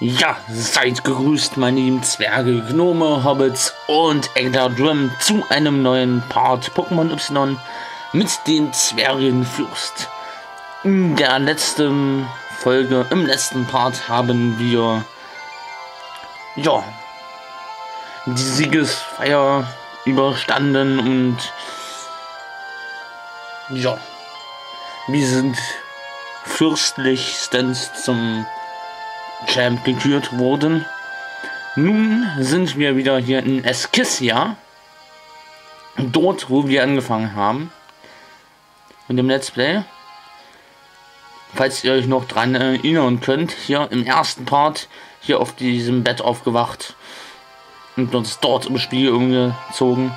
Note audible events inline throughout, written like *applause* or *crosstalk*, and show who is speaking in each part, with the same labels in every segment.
Speaker 1: Ja, seid gegrüßt, meine lieben Zwerge, Gnome, Hobbits und Drum zu einem neuen Part Pokémon Y mit den Zwergenfürst. In der letzten Folge, im letzten Part haben wir ja die Siegesfeier überstanden und ja, wir sind fürstlichstens zum Champ gekürt wurden. Nun sind wir wieder hier in Eskissia. Dort, wo wir angefangen haben. Mit dem Let's Play. Falls ihr euch noch dran erinnern könnt, hier im ersten Part, hier auf diesem Bett aufgewacht und uns dort im Spiel umgezogen.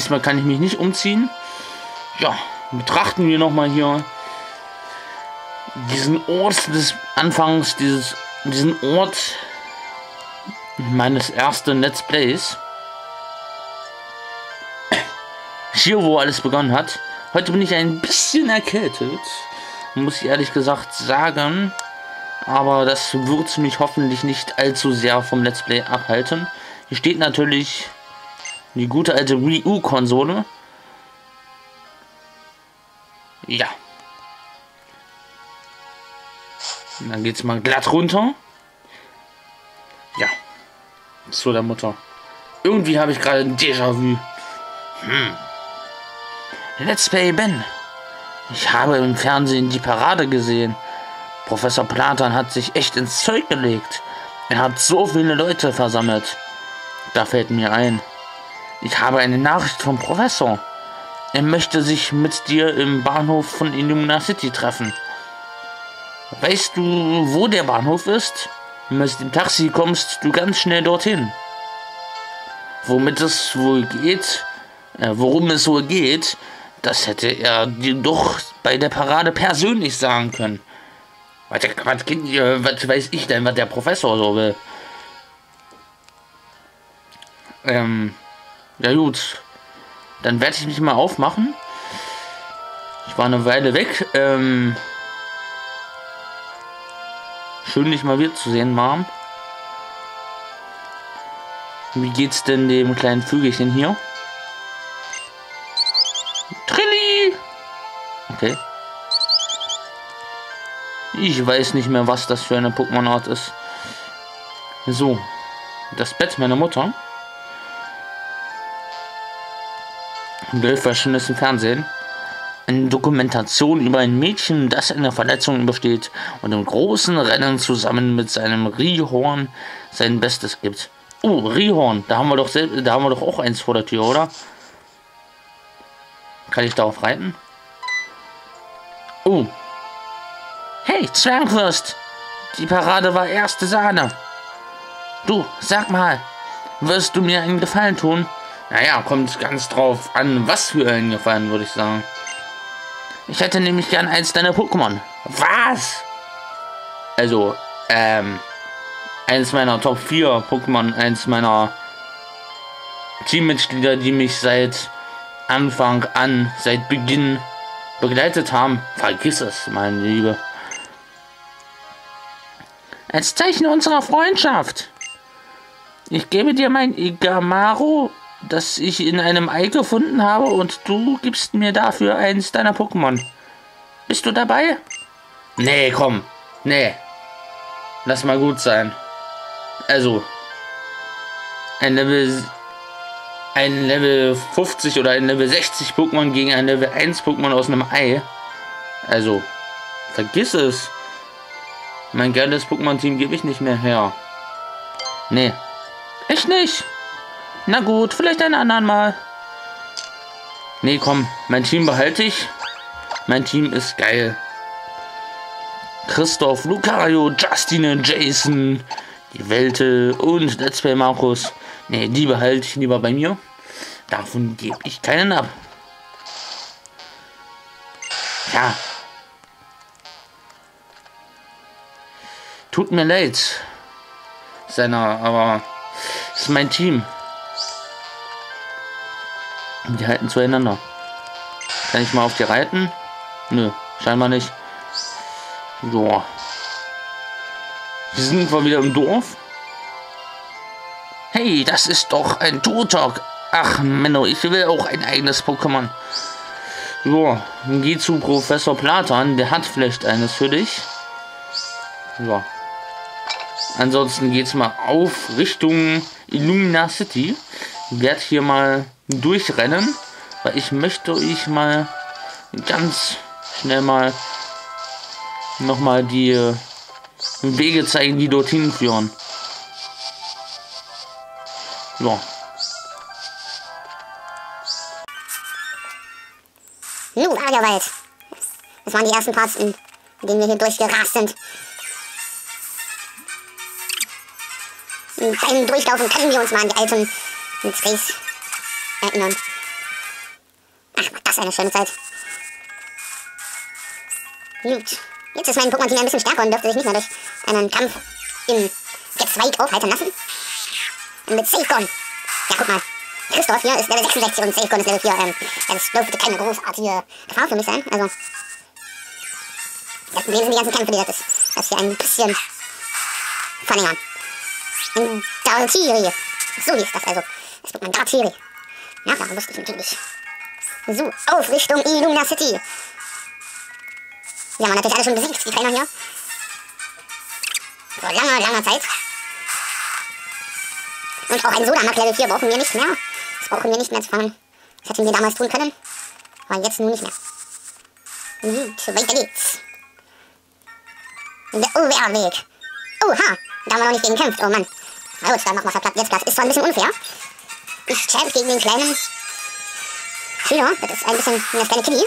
Speaker 1: Diesmal kann ich mich nicht umziehen. Ja, betrachten wir nochmal hier diesen Ort des Anfangs, dieses, diesen Ort meines ersten Let's Plays. Hier, wo alles begonnen hat. Heute bin ich ein bisschen erkältet, muss ich ehrlich gesagt sagen. Aber das wird mich hoffentlich nicht allzu sehr vom Let's Play abhalten. Hier steht natürlich die gute alte Wii U-Konsole. Ja. Und dann geht's mal glatt runter. Ja. Zu der Mutter. Irgendwie habe ich gerade ein Déjà-vu. Hm. Let's Play Ben. Ich habe im Fernsehen die Parade gesehen. Professor Platan hat sich echt ins Zeug gelegt. Er hat so viele Leute versammelt. Da fällt mir ein. Ich habe eine Nachricht vom Professor. Er möchte sich mit dir im Bahnhof von Illumina City treffen. Weißt du, wo der Bahnhof ist? Mit dem Taxi kommst du ganz schnell dorthin. Womit es wohl geht, äh, worum es wohl geht, das hätte er dir doch bei der Parade persönlich sagen können. Was, was, was weiß ich denn, was der Professor so will? Ähm, ja gut. Dann werde ich mich mal aufmachen. Ich war eine Weile weg. Ähm, schön, dich mal wieder zu sehen, Mom. Wie geht's denn dem kleinen Vögelchen hier? Trilli! Okay. Ich weiß nicht mehr, was das für eine Pokémon-Art ist. So. Das Bett meiner Mutter. Bildverschnitt im Fernsehen. Eine Dokumentation über ein Mädchen, das eine Verletzung übersteht und im großen Rennen zusammen mit seinem Rihorn sein Bestes gibt. Oh, Rihorn, da haben wir doch da haben wir doch auch eins vor der Tür, oder? Kann ich darauf reiten? Oh. Hey, Zwergwurst! Die Parade war erste Sahne. Du, sag mal, wirst du mir einen Gefallen tun? Naja, kommt ganz drauf an, was für einen Gefallen, würde ich sagen. Ich hätte nämlich gern eins deiner Pokémon. Was? Also, ähm, eins meiner Top 4 Pokémon, eins meiner Teammitglieder, die mich seit Anfang an, seit Beginn begleitet haben. Vergiss es, meine Liebe. Als Zeichen unserer Freundschaft. Ich gebe dir mein Igamaro das ich in einem Ei gefunden habe und du gibst mir dafür eins deiner Pokémon. Bist du dabei? Nee, komm. Nee. Lass mal gut sein. Also. Ein Level. Ein Level 50 oder ein Level 60 Pokémon gegen ein Level 1 Pokémon aus einem Ei. Also. Vergiss es. Mein geiles Pokémon-Team gebe ich nicht mehr her. Nee. Echt nicht. Na gut, vielleicht einen anderen Mal. Nee, komm, mein Team behalte ich. Mein Team ist geil. Christoph, Lucario, Justin und Jason, die Welte und Let's Play Markus. Ne, die behalte ich lieber bei mir. Davon gebe ich keinen ab. Ja. Tut mir leid. Seiner, aber ist mein Team. Die halten zueinander. Kann ich mal auf die reiten? Nö, scheinbar nicht. So. Wir sind wir wieder im Dorf. Hey, das ist doch ein Toter. Ach, Menno, ich will auch ein eigenes Pokémon. So, geh zu Professor Platan, der hat vielleicht eines für dich. So. Ansonsten geht's mal auf Richtung Illumina City. Ich werde hier mal durchrennen, weil ich möchte euch mal ganz schnell mal nochmal die Wege zeigen, die dorthin führen. So.
Speaker 2: Nu, Agerwald. Das waren die ersten Parts, in denen wir hier durchgerast sind. Beim Durchlaufen können wir uns mal an die alten Drehs erinnern. Ach, war das eine schöne Zeit. Gut. Jetzt ist mein Pokémon-Team ein bisschen stärker und dürfte sich nicht mehr durch einen Kampf im Gezweig aufhalten lassen. Und mit Safegon. Ja, guck mal. Christoph hier ist Level 66 und Safegon ist Level 4. Ähm, das dürfte keine großartige Gefahr für mich sein. Also, das Problem sind die ganzen Kämpfe, die das, das hier ein bisschen verlängern. Ein Dartiri. So hieß das also. Das wird mein Dartiri. Ja, wusste ich natürlich. So, auf Richtung Illumina City. Die haben wir natürlich alle schon besiegt, die Trainer hier. Vor langer, langer Zeit. Und auch ein Sodamak Level 4 brauchen wir nicht mehr. Das brauchen wir nicht mehr zu fangen. Das hätten wir damals tun können. Aber jetzt nun nicht mehr. Gut, weiter geht's. Der OWR-Weg. Oha, da haben wir noch nicht gegen gekämpft. Oh Mann. Na gut, dann machen wir verplatzt jetzt Platz. Ist zwar ein bisschen unfair. Ich Champ gegen den kleinen Schüler. Das ist ein bisschen das kleine Kitty.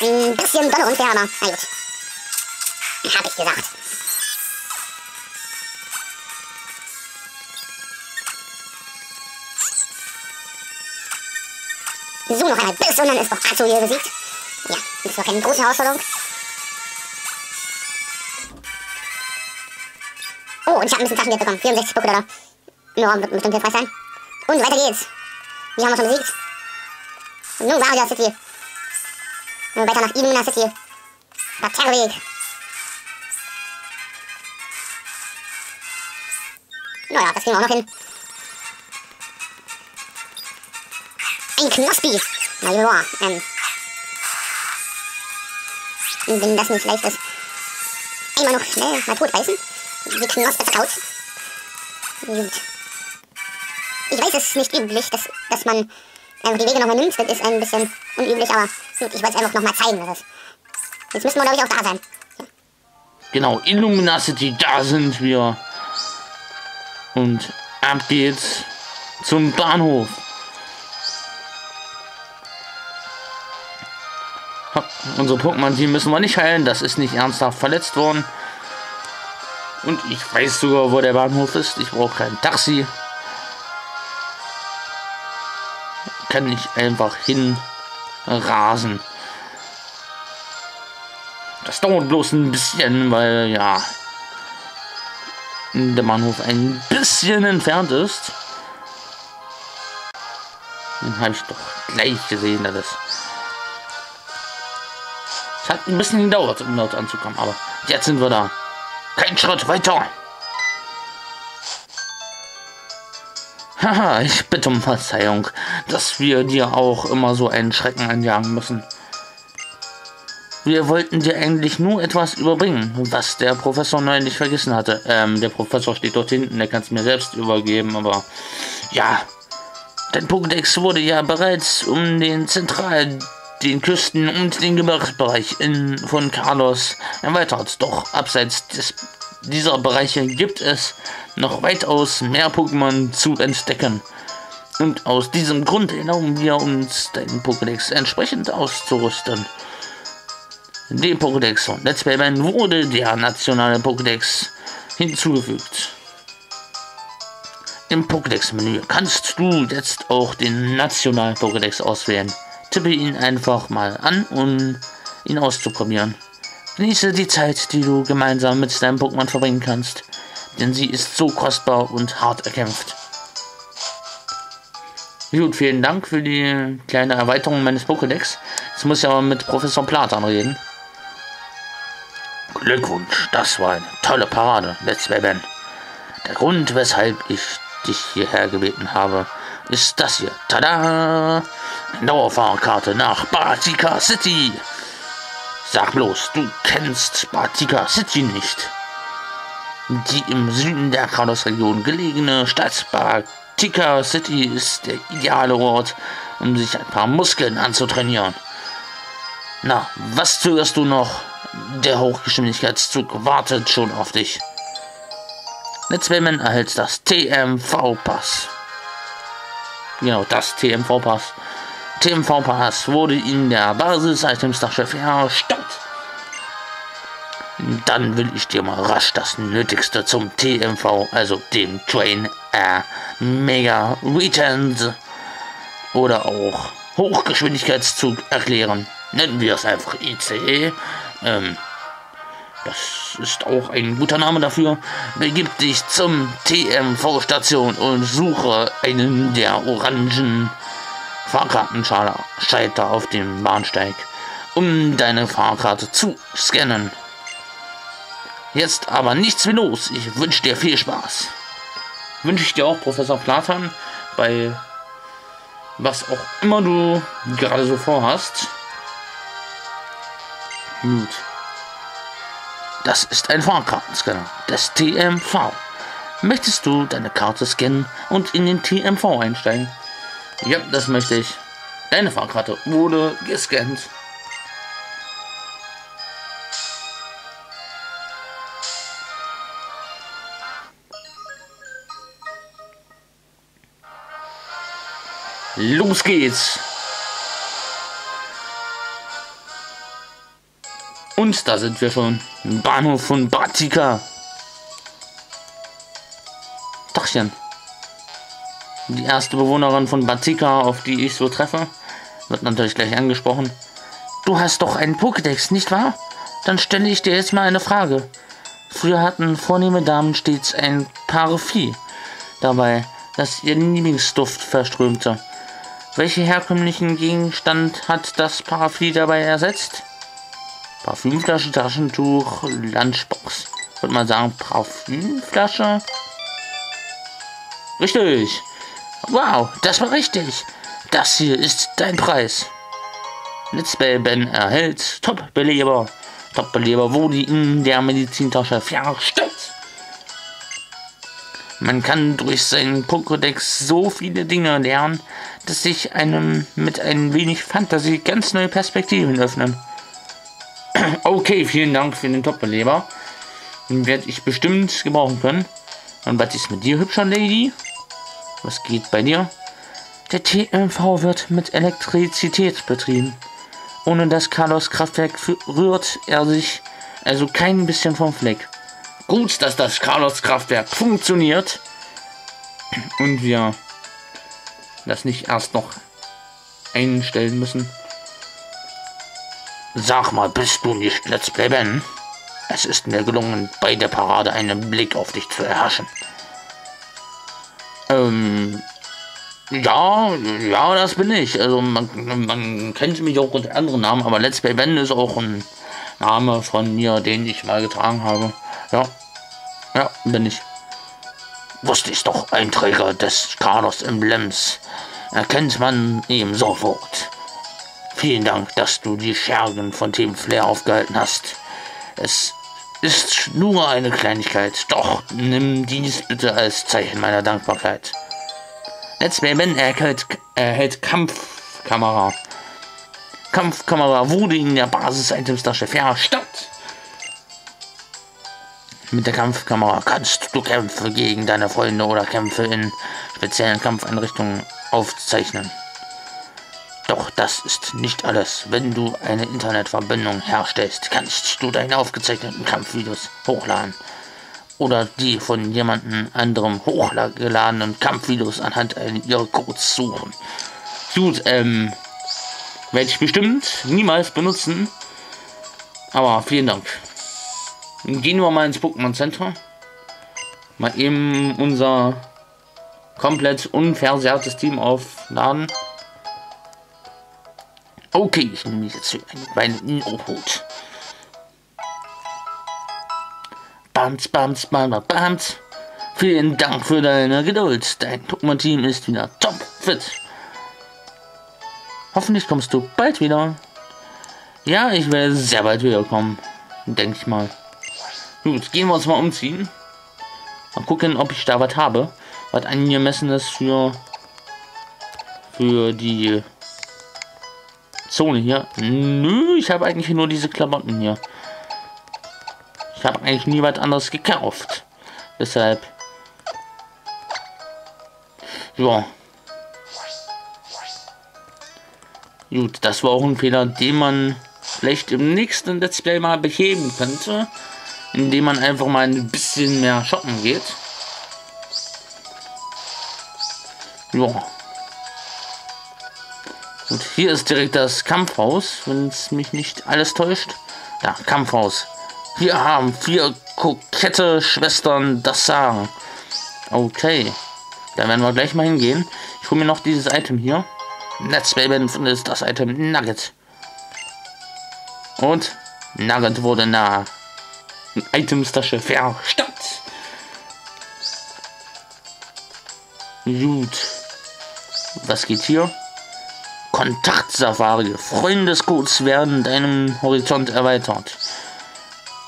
Speaker 2: Ein bisschen dolle unfair, aber na gut. Hab ich gesagt. So, noch einmal bis und dann ist doch Azu hier besiegt. Ja, das doch keine große Herausforderung. Oh, und ich habe ein bisschen Taschengeld bekommen. 64 Pokédollar. Ja, wird bestimmt hilfreich sein. Und weiter geht's. Die haben wir schon besiegt. Nun Varia City. Und weiter nach Illumina City. Parterreweg. Naja, das kriegen wir auch noch hin. Ein Knospi. Na ja, ähm. Wenn das nicht leicht ist. Einmal noch schnell mal tot reißen. Die Knospe verkaut. Gut. Ich weiß, es ist nicht üblich, dass, dass man ähm, die Wege nochmal nimmt. Das ist ein bisschen unüblich, aber gut, ich wollte es einfach nochmal zeigen. Das ist. Jetzt müssen wir, glaube ich, auch da sein. Ja.
Speaker 1: Genau, Illuminacity, da sind wir. Und ab geht's zum Bahnhof. Unsere Pokémon, die müssen wir nicht heilen. Das ist nicht ernsthaft verletzt worden. Und ich weiß sogar, wo der Bahnhof ist. Ich brauche kein Taxi. Kann ich einfach hinrasen. Das dauert bloß ein bisschen, weil ja der Bahnhof ein bisschen entfernt ist. Den habe ich doch gleich gesehen, dass es es hat ein bisschen gedauert, um dort anzukommen, aber jetzt sind wir da. Kein Schritt weiter. Haha, ich bitte um Verzeihung, dass wir dir auch immer so einen Schrecken einjagen müssen. Wir wollten dir eigentlich nur etwas überbringen, was der Professor neulich vergessen hatte. Ähm, der Professor steht dort hinten, der kann es mir selbst übergeben, aber ja. Dein Pokédex wurde ja bereits um den Zentral den Küsten und den Gebirgsbereich in, von Carlos erweitert. Doch abseits des, dieser Bereiche gibt es noch weitaus mehr Pokémon zu entdecken. Und aus diesem Grund erlauben wir uns, deinen Pokédex entsprechend auszurüsten. Dem Pokédex von Let's Play Man wurde der nationale Pokédex hinzugefügt. Im Pokédex-Menü kannst du jetzt auch den nationalen Pokédex auswählen. Tippe ihn einfach mal an, um ihn auszuprobieren. Genieße die Zeit, die du gemeinsam mit deinem Pokémon verbringen kannst, denn sie ist so kostbar und hart erkämpft. Gut, vielen Dank für die kleine Erweiterung meines Pokédex. Jetzt muss ich aber mit Professor Platan reden. Glückwunsch, das war eine tolle Parade, Let's Ben. Der Grund, weshalb ich dich hierher gebeten habe, ist das hier. Tada! Dauerfahrkarte nach Batika City. Sag bloß, du kennst Batika City nicht. Die im Süden der Kratos-Region gelegene Stadt Batika City ist der ideale Ort, um sich ein paar Muskeln anzutrainieren. Na, was zögerst du noch? Der Hochgeschwindigkeitszug wartet schon auf dich. Netzwellman erhält das TMV-Pass. Genau, das TMV-Pass. TMV-Pass wurde in der Basis-Items-Tasche verstaut. Dann will ich dir mal rasch das Nötigste zum TMV, also dem Train Air Mega Returns oder auch Hochgeschwindigkeitszug erklären. Nennen wir es einfach ICE. Ähm, das ist auch ein guter Name dafür. Begib dich zum TMV-Station und suche einen der orangen Fahrkartenschalter auf dem Bahnsteig, um deine Fahrkarte zu scannen. Jetzt aber nichts wie los. Ich wünsche dir viel Spaß. Wünsche ich dir auch, Professor Platan, bei was auch immer du gerade so vorhast. Gut. Das ist ein Fahrkartenscanner des TMV. Möchtest du deine Karte scannen und in den TMV einsteigen? Ja, das möchte ich. Deine Fahrkarte wurde gescannt. Los geht's! Und da sind wir schon. Im Bahnhof von Batika. Dachchen. Die erste Bewohnerin von Batika, auf die ich so treffe, wird natürlich gleich angesprochen. Du hast doch einen Pokédex, nicht wahr? Dann stelle ich dir jetzt mal eine Frage. Früher hatten vornehme Damen stets ein Parfüm dabei, das ihren Lieblingsduft verströmte. Welchen herkömmlichen Gegenstand hat das Parapluie dabei ersetzt? Parfümflasche, Taschentuch, Lunchbox. Würde mal sagen, Parfümflasche. Richtig. Wow, das war richtig. Das hier ist dein Preis. Blitzbell Ben erhält Top-Beleber. Top-Beleber wurde in der Medizintasche versteckt. Man kann durch seinen Pokédex so viele Dinge lernen, dass sich einem mit ein wenig Fantasie ganz neue Perspektiven öffnen. *clears throat* Okay, vielen Dank für den Top-Beleber. Den werde ich bestimmt gebrauchen können. Und was ist mit dir, hübscher Lady? Was geht bei dir? Der TMV wird mit Elektrizität betrieben. Ohne das Carlos-Kraftwerk rührt er sich also kein bisschen vom Fleck. Gut, dass das Carlos-Kraftwerk funktioniert. Und wir das nicht erst noch einstellen müssen. Sag mal, bist du nicht Let's Play Ben? Es ist mir gelungen, bei der Parade einen Blick auf dich zu erhaschen. Ähm, ja, ja, das bin ich. Also man, man kennt mich auch unter anderen Namen, aber Let's Play Ben ist auch ein Name von mir, den ich mal getragen habe. Ja, ja, bin ich. Wusste ich doch, ein Träger des Carlos-Emblems erkennt man ihm sofort. Vielen Dank, dass du die Schergen von Team Flair aufgehalten hast. Es ist nur eine Kleinigkeit, doch nimm dies bitte als Zeichen meiner Dankbarkeit. Let's Play Ben erhält, erhält Kampfkamera. Kampfkamera wurde in der Basis-Items-Tasche verstaubt. Mit der Kampfkamera kannst du Kämpfe gegen deine Freunde oder Kämpfe in speziellen Kampfeinrichtungen aufzeichnen. Doch das ist nicht alles. Wenn du eine Internetverbindung herstellst, kannst du deine aufgezeichneten Kampfvideos hochladen. oder die von jemandem anderem hochgeladenen Kampfvideos anhand ihrer Codes suchen. Gut, ähm, werde ich bestimmt niemals benutzen. Aber vielen Dank. Gehen wir mal ins Pokémon Center. Mal eben unser komplett unversehrtes Team aufladen. Okay, ich nehme jetzt meinen Inno-Hut. Bams, bams, bams, bams. Vielen Dank für deine Geduld. Dein Pokémon-Team ist wieder top fit. Hoffentlich kommst du bald wieder. Ja, ich werde sehr bald wiederkommen. Denke ich mal. Gut, gehen wir uns mal umziehen. Mal gucken, ob ich da was habe. Was angemessen ist für, für die Zone hier. Nö, ich habe eigentlich nur diese Klamotten hier. Ich habe eigentlich nie was anderes gekauft. Deshalb. Ja. Gut, das war auch ein Fehler, den man vielleicht im nächsten Let's Play mal beheben könnte. Indem man einfach mal ein bisschen mehr shoppen geht. Ja. Und hier ist direkt das Kampfhaus, wenn es mich nicht alles täuscht. Da, Kampfhaus. Hier haben vier kokette Schwestern das Sagen. Okay. Da werden wir gleich mal hingehen. Ich hole mir noch dieses Item hier. Netzbaben ist das Item Nugget. Und Nugget wurde nah. Itemstasche verstoppt. Gut. Was geht hier? Kontaktsafari. Freundescodes werden deinem Horizont erweitert.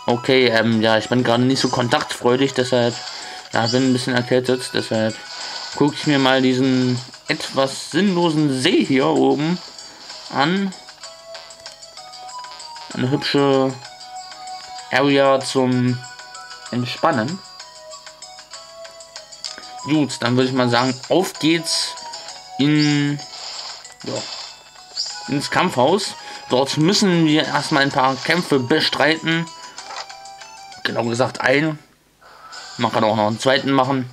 Speaker 1: Okay, ähm, ja, ich bin gerade nicht so kontaktfreudig, deshalb, ja, bin ein bisschen erkältet, deshalb gucke ich mir mal diesen etwas sinnlosen See hier oben an. Eine hübsche Area zum Entspannen. Gut, dann würde ich mal sagen, auf geht's in ja, ins Kampfhaus. Dort müssen wir erstmal ein paar Kämpfe bestreiten. Genau gesagt einen. Man kann auch noch einen zweiten machen,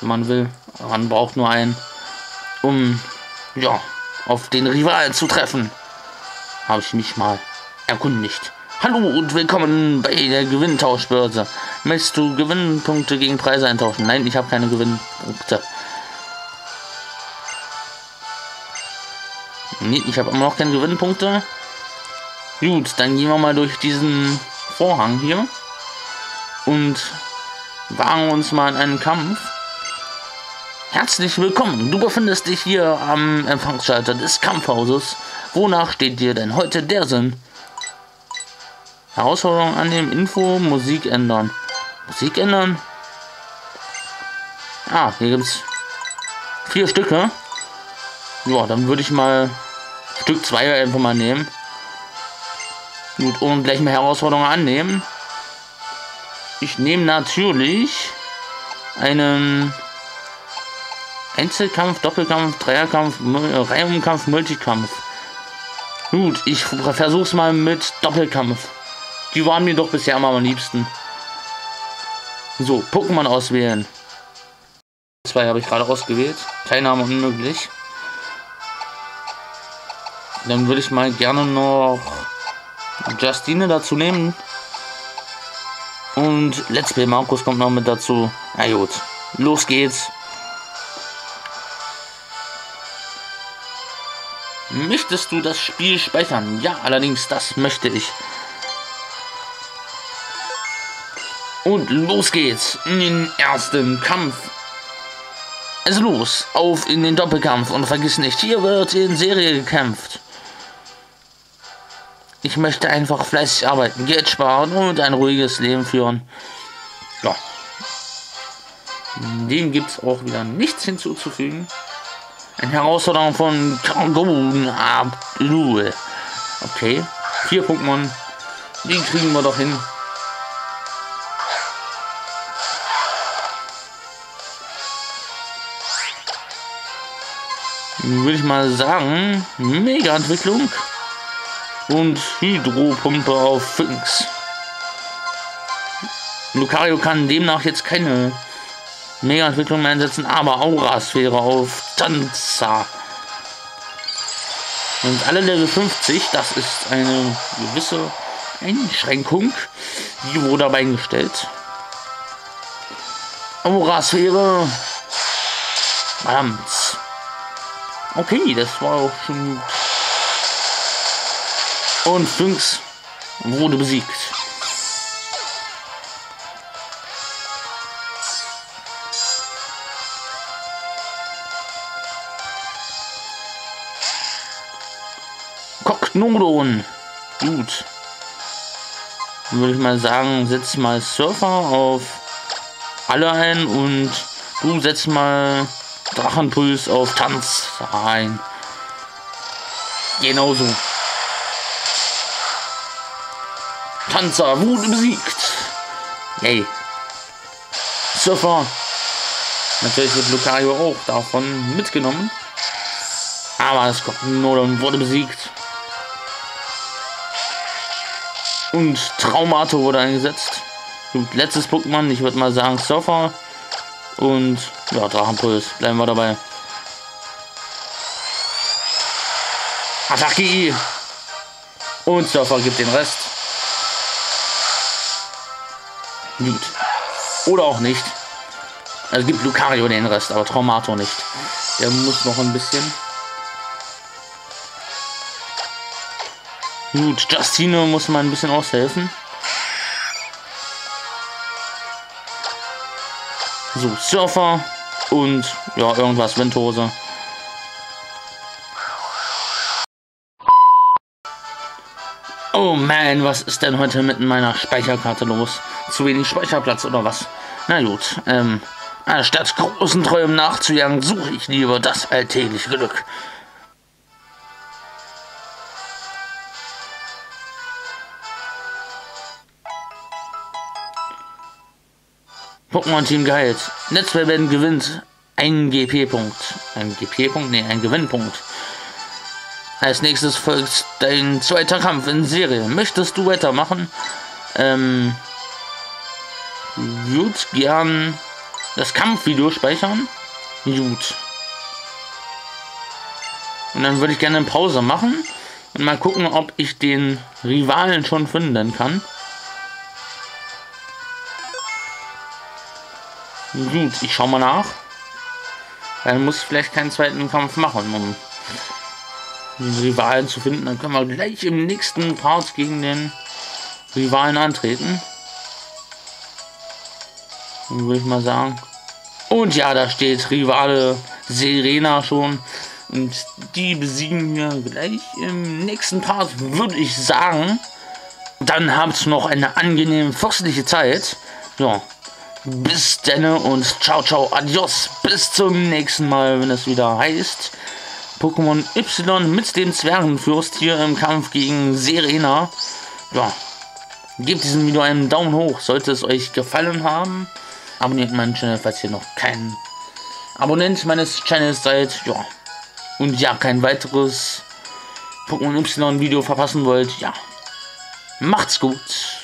Speaker 1: wenn man will. Man braucht nur einen um ja, auf den Rivalen zu treffen, habe ich mich mal erkundigt. Hallo und willkommen bei der Gewinntauschbörse. Möchtest du Gewinnpunkte gegen Preise eintauschen? Nein, ich habe keine Gewinnpunkte. Nee, ich habe immer noch keine Gewinnpunkte. Gut, dann gehen wir mal durch diesen Vorhang hier und wagen uns mal in einen Kampf. Herzlich willkommen. Du befindest dich hier am Empfangsschalter des Kampfhauses. Wonach steht dir denn heute der Sinn? Herausforderung annehmen, Info, Musik ändern. Musik ändern? Ah, hier gibt es vier Stücke. Ja, dann würde ich mal Stück 2 einfach mal nehmen. Gut, und gleich mal Herausforderungen annehmen. Ich nehme natürlich einen Einzelkampf, Doppelkampf, Dreierkampf, Reihumkampf, Multikampf. Gut, ich versuch's mal mit Doppelkampf. Die waren mir doch bisher mal am liebsten. So, Pokémon auswählen. Zwei habe ich gerade ausgewählt. Teilnahme unmöglich. Dann würde ich mal gerne noch Justine dazu nehmen. Und Let's Play Markus kommt noch mit dazu. Na gut, los geht's. Möchtest du das Spiel speichern? Ja, allerdings, das möchte ich. Und los geht's in den ersten Kampf. Also los, auf in den Doppelkampf und vergiss nicht, hier wird in Serie gekämpft. Ich möchte einfach fleißig arbeiten, Geld sparen und ein ruhiges Leben führen. Ja. Dem gibt es auch wieder nichts hinzuzufügen. Eine Herausforderung von Kangon Abdul. Okay. Vier Pokémon. Die kriegen wir doch hin. Würde ich mal sagen, Mega-Entwicklung und Hydropumpe auf 5. Lucario kann demnach jetzt keine Mega-Entwicklung mehr einsetzen, aber Aura-Sphäre auf Tanza. Und alle Level 50, das ist eine gewisse Einschränkung, die wurde dabei eingestellt. Aura-Sphäre. Verdammt. Okay, das war auch schon gut. Und Sphinx wurde besiegt. Koknodon. Gut. Dann würde ich mal sagen, setz mal Surfer auf alle ein und du setzt mal Drachenpuls auf Tanz ein. Genauso. Panzer wurde besiegt. Yay. Surfer. Natürlich wird Lucario auch davon mitgenommen. Aber das Nodon wurde besiegt. Und Traumato wurde eingesetzt. Gut, letztes Pokémon, ich würde mal sagen Surfer. Und ja, Drachenpuls. Bleiben wir dabei. Attacke! Und Surfer gibt den Rest. Gut. Oder auch nicht. Also gibt Lucario den Rest, aber Traumato nicht. Der muss noch ein bisschen. Gut, Justine muss mal ein bisschen aushelfen. So, Surfer und ja, irgendwas, Windhose. Oh man, was ist denn heute mit meiner Speicherkarte los? Zu wenig Speicherplatz oder was? Na gut, ähm, anstatt großen Träumen nachzujagen, suche ich lieber das alltägliche Glück. Pokémon Team Guide. Netzwerk gewinnt ein GP-Punkt. Ein GP-Punkt? Ne, ein Gewinnpunkt. Als nächstes folgt dein zweiter Kampf in Serie. Möchtest du weitermachen? Ähm, würde gern das Kampfvideo speichern. Gut. Und dann würde ich gerne eine Pause machen und mal gucken, ob ich den Rivalen schon finden kann. Gut, ich schau mal nach. Dann muss ich vielleicht keinen zweiten Kampf machen, um den Rivalen zu finden. Dann können wir gleich im nächsten Part gegen den Rivalen antreten. Würde ich mal sagen. Und ja, da steht Rivale Serena schon. Und die besiegen wir gleich im nächsten Part, würde ich sagen. Dann habt noch eine angenehme fürstliche Zeit. Ja, bis denne und ciao, ciao, adios. Bis zum nächsten Mal, wenn es wieder heißt Pokémon Y mit dem Zwergenfürst hier im Kampf gegen Serena. Ja, gebt diesem Video einen Daumen hoch, sollte es euch gefallen haben. Abonniert meinen Channel, falls ihr noch kein Abonnent meines Channels seid. Ja, und ja, kein weiteres Pokémon Y Video verpassen wollt. Ja, macht's gut.